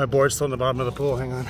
My board's still in the bottom of the pool, hang on.